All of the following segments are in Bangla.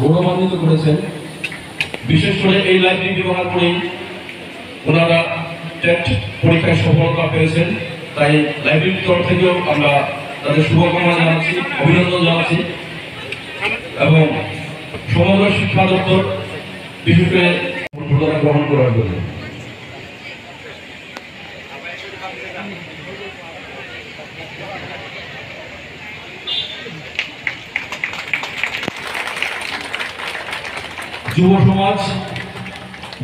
গৌরবান্বিত করেছেন। বিশেষ করে এই লাইব্রেরি ব্যবহার করেই ওনারা টেট পরীক্ষায় সফলতা পেয়েছেন। তাই লাইব্রেরির তরফ থেকেও আমরা তাদের শুভকামনা জানাচ্ছি, অভিনন্দন জানাচ্ছি। এবং সমগ্র শিক্ষা দপ্তর বিশেষ করে গ্রহণ করার জন্য। যুব সমাজ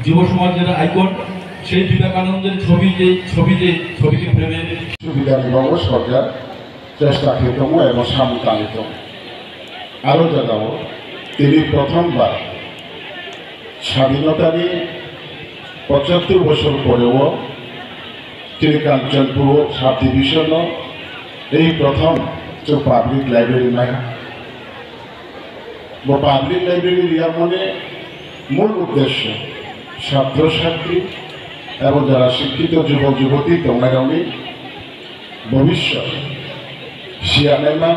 যুব সমাজ যেটা আইকন, সেই বিবেকানন্দের ছবি যে ছবি যে, ছবিকে প্রেমে সুবিধা সরকার চেষ্টাকৃতম এবং সামকালিত আরও জানাব, তিনি প্রথমবার স্বাধীনতারই পঁচাত্তর বছর পরেও তিনি কাঞ্চনপুর সাব ডিভিশন এই প্রথম যে পাবলিক লাইব্রেরি নাই। পাবলিক লাইব্রেরি রিয়া মনে মূল উদ্দেশ্য ছাত্রছাত্রী এবং যারা শিক্ষিত যুবক, যুবতী তোমরা ভবিষ্যৎ শিয়ানাইমা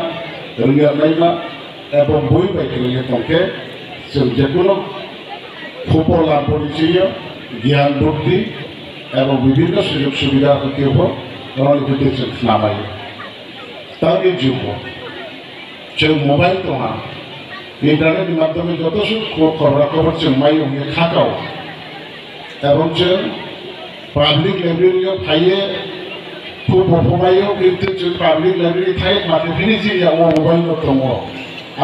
রিয়ানাইমা এবং বই বাইকে তোমাকে যে কোনো সুফলা পরিচয়, জ্ঞান, বুদ্ধি এবং বিভিন্ন সুযোগ সুবিধা হতে হোক রণনীতি নামাই এই যুগ। যে মোবাইল তোমার ইন্টারনেটের মাধ্যমে যত খবরাখবর চেম্মাই হয়ে থাকাও এবং যে পাবলিক লাইব্রেরিও খাইয়ে খুব অপমাইও কিন্তু যে পাবলিক লাইব্রেরি থাকে মাঠে ফিরেছি আমার মোবাইল নতম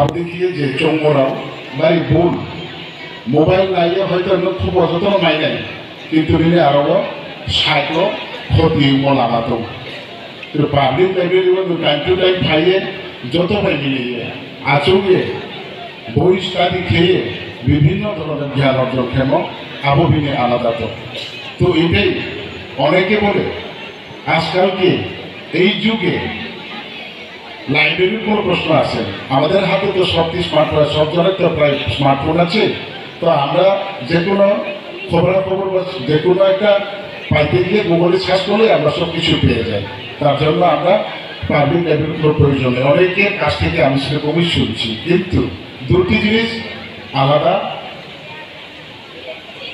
আপনি কি যে চম্বরাও বাই ভুল। মোবাইল নাইয়ে হয়তো খুব অযত্ন নাই নাই। কিন্তু দিনে আরও সাইক্ল ক্ষতি মলামাত public library time to time খাইয়ে যত পাই মিলিয়ে আচুগে ইত্যাদি খেয়ে বিভিন্ন ধরনের জ্ঞান অর্জন ক্ষেম আবহিনে আলাদা তো। এটাই অনেকে বলে আজকালকে এই যুগে লাইব্রেরির কোনো প্রশ্ন আছে? আমাদের হাতে তো সব স্মার্টফোন সব জনের তো প্রায় স্মার্টফোন আছে। তো আমরা যে কোনো খবরাখবর বা যে কোনো একটা পাইতে গিয়ে গুগলে সার্চ করলে আমরা সব কিছু পেয়ে যাই। তার জন্য আমরা পাবলিক লাইব্রেরির কোনো প্রয়োজন নেই। অনেকের কাছ থেকে আমি সেরকমই শুনছি। কিন্তু দুটি জিনিস আলাদা।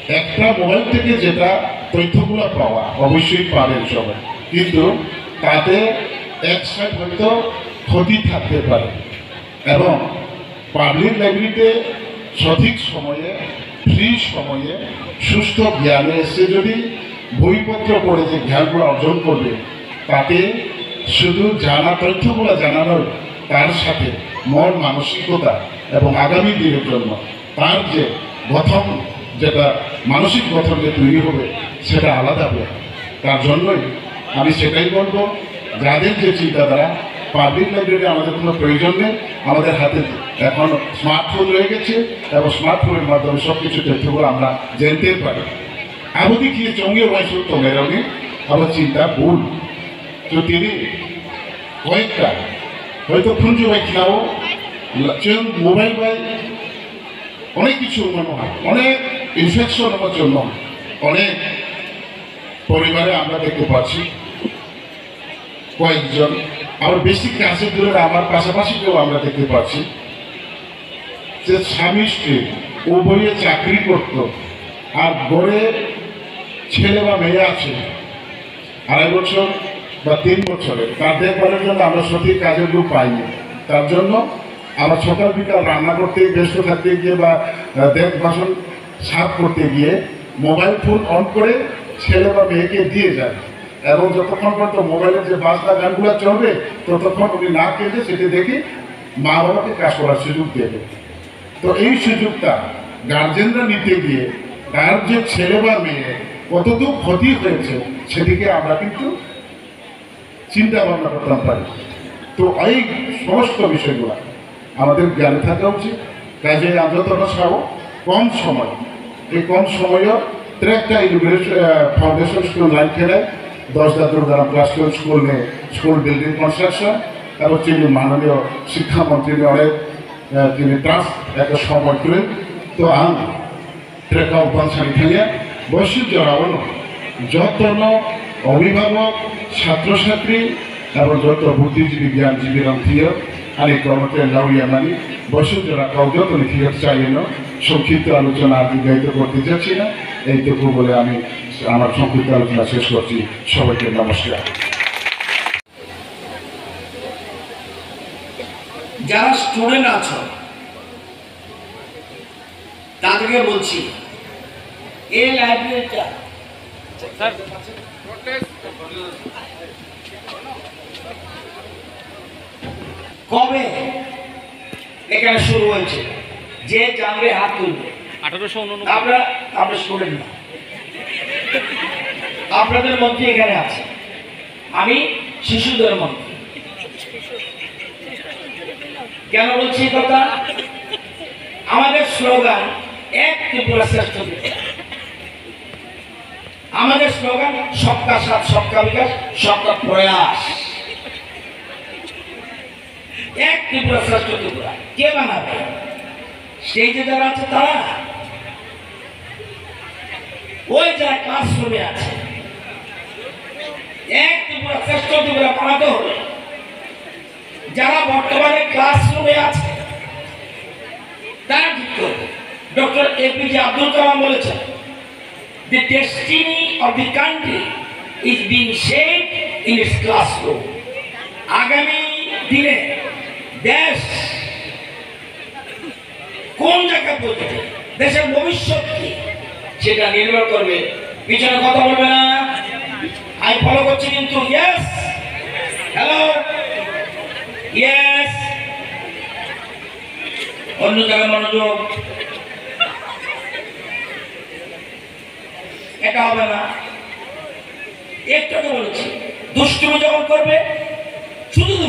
একটা মোবাইল থেকে যেটা তথ্যগুলো পাওয়া, অবশ্যই পাবেন সবাই। কিন্তু তাতে এক সাইড হয়তো ক্ষতি থাকতে পারে। এবং পাবলিক লাইব্রেরিতে সঠিক সময়ে, ফ্রি সময়ে, সুস্থ জ্ঞানে এসে যদি বইপত্র পড়ে যে জ্ঞানগুলো অর্জন করবে, তাতে শুধু জানা তথ্যগুলো জানানোর তার সাথে মন মানসিকতা এবং আগামী দিনের জন্য তার যে গঠন, যেটা মানসিক গঠন যে তৈরি হবে, সেটা আলাদা হবে। তার জন্যই আমি সেটাই বলব, যাদের যে চিন্তাধারা পাবলিক লাইব্রেরি আমাদের কোনো প্রয়োজন নেই, আমাদের হাতে এখন স্মার্টফোন রয়ে গেছে, এবং স্মার্টফোনের মাধ্যমে সব কিছু তথ্যগুলো আমরা জানতে পারি। আবদি কি চঙ্গে বয়স তো মেরনি আমার চিন্তা ভুল। তো তিনি কয়েকটা হয়তো খুঁজে বাইছিলাম মোবাইল বাই অনেক কিছু মনে হয়। অনেক ইনফেকশন হওয়ার জন্য। অনেক পরিবারে আমরা দেখতে পাচ্ছি। কয়েকজন। আবার বেশি কাছে দূরে আমার পাশাপাশি কেউ আমরা দেখতে পাচ্ছি। যে স্বামী স্ত্রী উভয়ে চাকরি করত আর গড়ে ছেলে বা মেয়ে আছে। আড়াই বছর বা তিন বছরে। তার দেখভালের জন্য আমরা সঠিক কাজের গ্রুপ পাইনি। তার জন্য আমরা সকাল বিকাল রান্না করতে, ব্যস্ত থাকতে গিয়ে বা দেখ বাসন সাফ করতে গিয়ে মোবাইল ফোন অন করে ছেলে বা মেয়েকে দিয়ে যায়। এবং যতক্ষণ পর্যন্ত মোবাইলের যে বাজনা গানগুলো চলবে, ততক্ষণ উনি না কেটে সেটি দেখে মা বাবাকে কাজ করার সুযোগ দেবে তো এই সুযোগটা গার্জেনরা নিতে গিয়ে, তার যে ছেলে বা মেয়ে কতটুকু ক্ষতি হয়েছে সেদিকে আমরা কিন্তু চিন্তা ভাবনা করতাম পারি। তো এই সমস্ত বিষয়গুলো, আমাদের জ্ঞানে থাকা উচিত। কাজে যতটা সহ কম সময়। এই কম সময়ও একটা ফাউন্ডেশন স্কুল লাইন খেলায় দশ দাদুর দ্বারা ক্লাস টুয়েলভ স্কুল में স্কুল বিল্ডিং কনস্ট্রাকশন এবং তিনি মাননীয় শিক্ষামন্ত্রী অনেক তিনি ট্রাস্ট একটা সময় তুলে তো আং ট্রেকা উপান সারিখানিয়া বৈশ্বিক জড়াবন যত্ন অভিভাবক ছাত্রছাত্রী এবং যত বুদ্ধিজীবী জ্ঞানজীবী রন্থিয় আনি কর্মতে লাউয়ামানি বসুন্ধরা কৌদ্যতনি থিয়ত চাইলেন সংক্ষিপ্ত আলোচনা আর দীর্ঘায়িত করতে চাচ্ছি না। এইটুকু বলে আমি আমার সংক্ষিপ্ত আলোচনা শেষ করছি। সবাইকে নমস্কার। যারা স্টুডেন্ট আছো তাদেরকে বলছি এই লাইব্রেরিটা কবে এখানে শুরু হয়েছে? যে জানবে হাত তুলবে। আঠারোশো উননব্বই। আমরা আমরা স্টুডেন্ট না। আপনাদের মন্ত্রী এখানে আছে। আমি শিশুদের মন্ত্রী। কেন বলছি কথা? আমাদের স্লোগান এক ত্রিপুরা শ্রেষ্ঠ। আমাদের স্লোগান সবকা সাথ, সবকা বিকাশ, সবকা প্রয়াস। এক ত্রিপুরা শ্রেষ্ঠ ত্রিপুরা। কে বানাবে? স্টেজে যারা আছে তারা। ওই যারা ক্লাসরুমে আছে, এক ত্রিপুরা শ্রেষ্ঠ ত্রিপুরা বানাতে হবে। যারা বর্তমানে ক্লাসরুমে আছে, তারা ঠিক করবে? ডক্টর এপিজে আব্দুল কালাম বলেছেন the destiny of the country is being shaped in its classroom. আগামী দিনে দেশ কোন জায়গায় পৌঁছেছে দেশের ভবিষ্যৎ কি? সেটা নির্ভর করবে। পিছনে কথা বলবে না। আমি ফলো করছি কিন্তু ইয়েস হ্যালো ইয়েস অন্য জায়গায় মনোযোগ। না। বলেছি, দুষ্টুমি যখন করবে, শুধু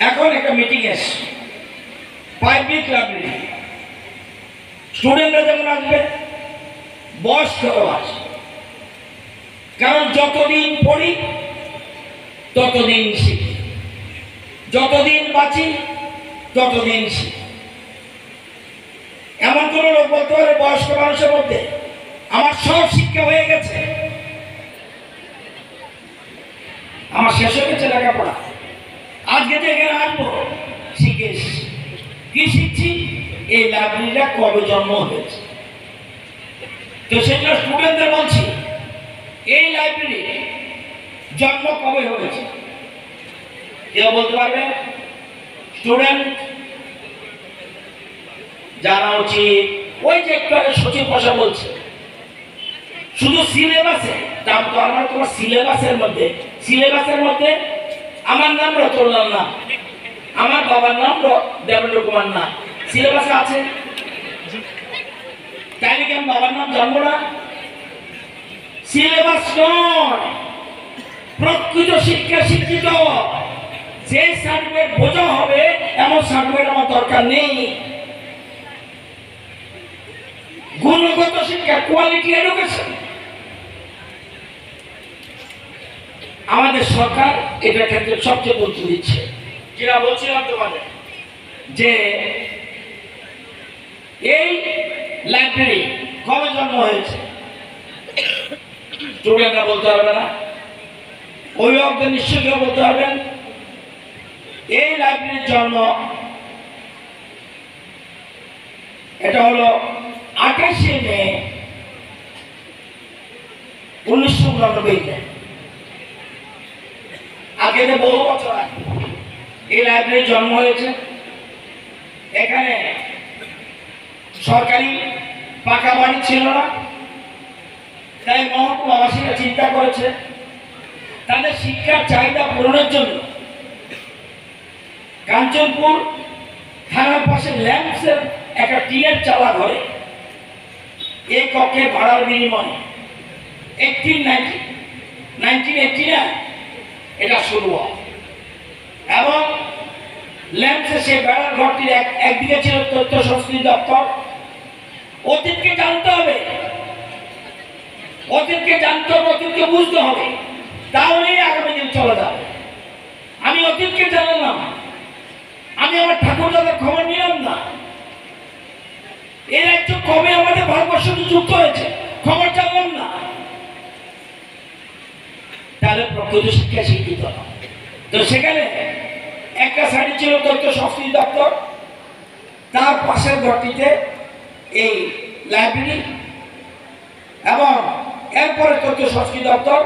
এখন একটা মিটিং পাবলিক লাইব্রেরি স্টুডেন্টরা যেমন আসবে, বয়স্করাও আসবে। কারণ যতদিন পড়ি, ততদিন শিখি। যতদিন বাঁচি, ততদিন শিখি। এমন কোন লোক বলতে পারে বয়স্ক মানুষের মধ্যে আমার সব শিক্ষা হয়ে গেছে। আমার শেষ হয়ে গেছে লেখাপড়া। আজকে যে এখানে আসব। শিখে কি শিখছি? এই লাইব্রেরিটা কবে জন্ম হয়েছে? তো সেটা স্টুডেন্টদের বলছি, এই লাইব্রেরি জন্ম কবে হয়েছে? কেউ বলতে পারবে? স্টুডেন্ট জানা উচিত, ওই যে একটু সচিব ভাষা বলছে শুধু সিলেবাসে দাম তো আমার তোমার সিলেবাসের মধ্যে। সিলেবাসের মধ্যে আমার নাম রতনলাল না। আমার বাবার নাম দেবেন্দ্র কুমার না। সিলেবাসে আছে। তাই নাকি আমি বাবার নাম জানব না? সিলেবাস নয়। প্রকৃত শিক্ষা শিক্ষিত। যে সার্টিফিকেট বোঝা হবে, এমন সার্টিফিকেট আমার দরকার নেই। গুণগত শিক্ষা কোয়ালিটি এডুকেশন আমাদের সরকার এটার ক্ষেত্রে সবচেয়ে গুরুত্ব দিচ্ছে। যেটা বলছিলাম তোমাদের যে এই লাইব্রেরি কবে জন্ম হয়েছে? স্টুডেন্টরা বলতে পারবে না। অভিভাবকদের নিশ্চয়ই কেউ বলতে পারবেন এই লাইব্রেরির জন্ম এটা হলো আঠাশে মে উনিশশো উনানব্বইতে। লাইব্রেরির জন্ম হয়েছে। এখানে সরকারি পাকা বাড়ি ছিল না। তাই মহকুমাবাসীরা চিন্তা করেছে, তাদের শিক্ষার চাহিদা পূরণের জন্য কাঞ্চনপুর থানার পাশে ল্যাম্পসের একটা টিনের চালা ঘরে এই কক্ষে ভাড়ার বিনিময়ে এইটিন নাইনটিন নাইনটিন এইটি এটা শুরু হয় এবং ল্যাম্পসে সেই বেড়ার ঘরটির এক একদিকে ছিল তথ্য সংস্কৃতি দপ্তর। অতীতকে জানতে হবে। অতীতকে জানতে হবে, অতীতকে বুঝতে হবে। তাহলেই আগামী দিন চলে যাবে। আমি অতীতকে জানলাম আমি আমার ঠাকুর দাদার খবর নিলাম না। এর একটু কবে আমাদের ভারতবর্ষ যুক্ত হয়েছে খবর জানলাম না প্রকৃত শিক্ষা শিক্ষিত তো সেখানে একটা সাইডে ছিল তথ্য সংস্কৃতি দপ্তর। তার পাশের ঘরটিতে এই লাইব্রেরি এবং এরপরে তথ্য সংস্কৃতি দপ্তর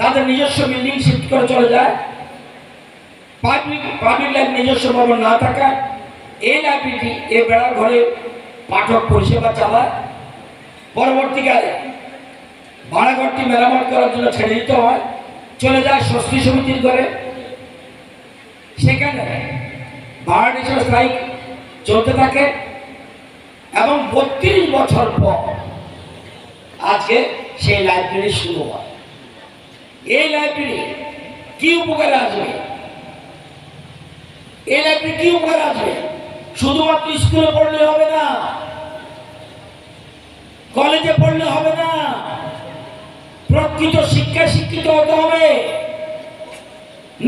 তাদের নিজস্ব বিল্ডিং শিফট করে চলে যায়। পাবলিক পাবলিক লাইফ নিজস্ব ভবন না থাকায় এই লাইব্রেরিটি এই বেড়ার ঘরে পাঠক পরিষেবা চালায়। পরবর্তীকালে ভাড়াঘরটি মেরামত করার জন্য ছেড়ে দিতে হয়। চলে যায় স্বস্তি সমিতির ঘরে। সেখানে ভাড়া স্ট্রাইক চলতে থাকে এবং বত্রিশ বছর পর আজকে সেই লাইব্রেরি শুরু হয়। এই লাইব্রেরি কি উপকারে আসবে? এই লাইব্রেরি কি উপকারে আসবে? শুধুমাত্র স্কুলে পড়লে হবে না কলেজে পড়লে হবে না। প্রকৃত শিক্ষা শিক্ষিত হতে হবে।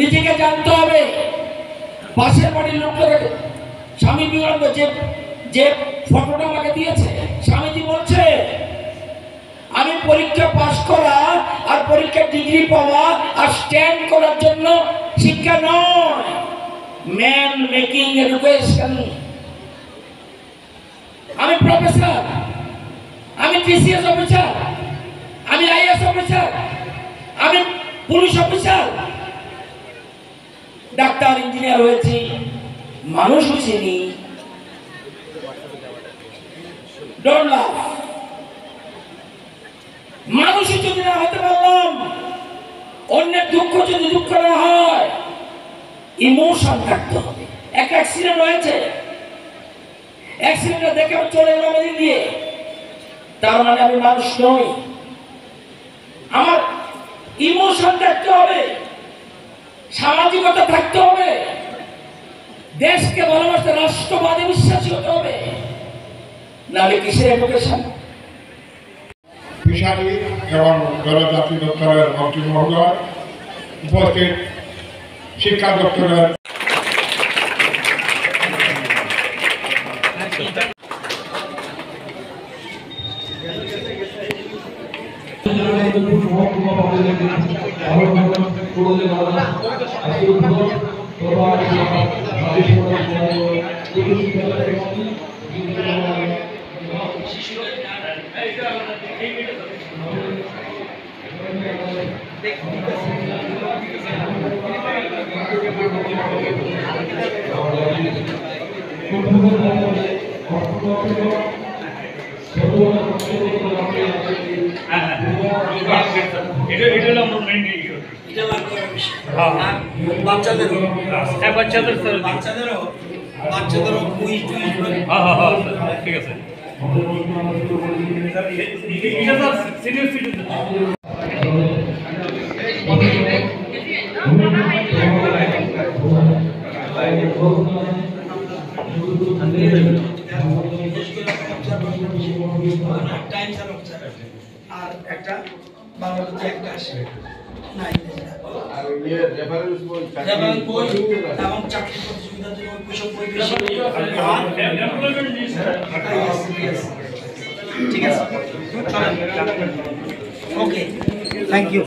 নিজেকে জানতে হবে। পাশের বাড়ির লোকটাকে স্বামী বিবেকানন্দ যে যে ফটোটা আমাকে দিয়েছে, স্বামীজি বলছে, আমি পরীক্ষা পাশ করা আর পরীক্ষার ডিগ্রি পাওয়া আর স্ট্যান্ড করার জন্য শিক্ষা নয়। ম্যান মেকিং এডুকেশন আমি প্রফেসর আমি টিসিএস অফিসার আমি আইএস অফিসার, আমি পুলিশ অফিসার, ডাক্তার, ইঞ্জিনিয়ার হয়েছি, মানুষ হয়েছিনি Don't মানুষই যদি না হতে পারলাম, অন্যের দুঃখ যদি দুঃখ না হয় ইমোশন থাকতে হবে। একটা অ্যাক্সিডেন্ট হয়েছে। অ্যাক্সিডেন্টটা দেখে চলে এলাম দিয়ে। তার মানে আমি মানুষ নই। আমার ইমোশন থাকতে হবে, সামাজিকতা থাকতে হবে, দেশকে ভালোবাসতে রাষ্ট্রবাদে বিশ্বাসী হতে হবে। নাহলে কিসের এডুকেশন ফিশারি এবং জনজাতি দপ্তরের মন্ত্রী মহোদয় উপস্থিত শিক্ষা দপ্তরের আমাদের খুব সহকুমা পাবে দেখে ভালো ভালো করলে এটা এটা হলো আমরা মেইন বাচ্চাদেরও। হ্যাঁ বাচ্চাদের স্যার বাচ্চাদেরও বাচ্চাদেরও কুইজ টুইজ হ্যাঁ হ্যাঁ হ্যাঁ ঠিক আছে। এটা স্যার সিনিয়র সিটিজেন আর একটা একটা না এবং চাকরি প্রতিযোগিতার জন্য বই এমপ্লয়মেন্ট লিস্ট Yes, yes. ঠিক আছে। Okay thank you